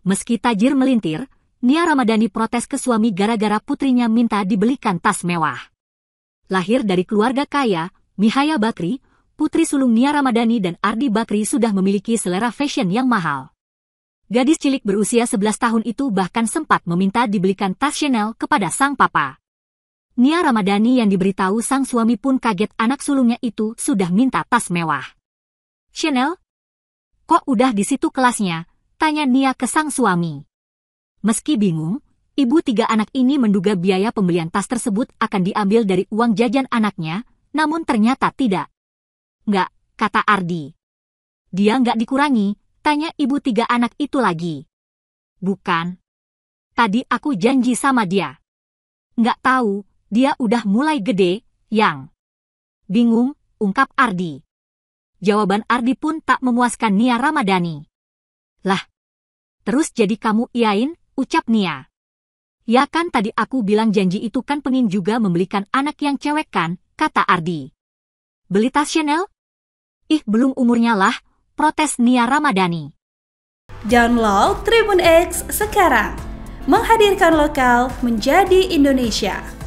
Meski tajir melintir, Nia Ramadhani protes ke suami gara-gara putrinya minta dibelikan tas mewah. Lahir dari keluarga kaya, Mihaya Bakri, putri sulung Nia Ramadhani dan Ardi Bakri sudah memiliki selera fashion yang mahal. Gadis cilik berusia 11 tahun itu bahkan sempat meminta dibelikan tas Chanel kepada sang papa. Nia Ramadhani yang diberitahu sang suami pun kaget anak sulungnya itu sudah minta tas mewah. Chanel? Kok udah di situ kelasnya? Tanya Nia ke sang suami. Meski bingung, ibu tiga anak ini menduga biaya pembelian tas tersebut akan diambil dari uang jajan anaknya, namun ternyata tidak. Nggak, kata Ardi. Dia nggak dikurangi, tanya ibu tiga anak itu lagi. Bukan. Tadi aku janji sama dia. Nggak tahu, dia udah mulai gede, yang. Bingung, ungkap Ardi. Jawaban Ardi pun tak memuaskan Nia Ramadhani. Lah, Terus jadi kamu iain, ucap Nia. Ya kan tadi aku bilang janji itu kan pengin juga membelikan anak yang cewek kan, kata Ardi. Beli tas Chanel? Ih belum umurnya lah, protes Nia Ramadhani. Download Tribun X sekarang. Menghadirkan lokal menjadi Indonesia.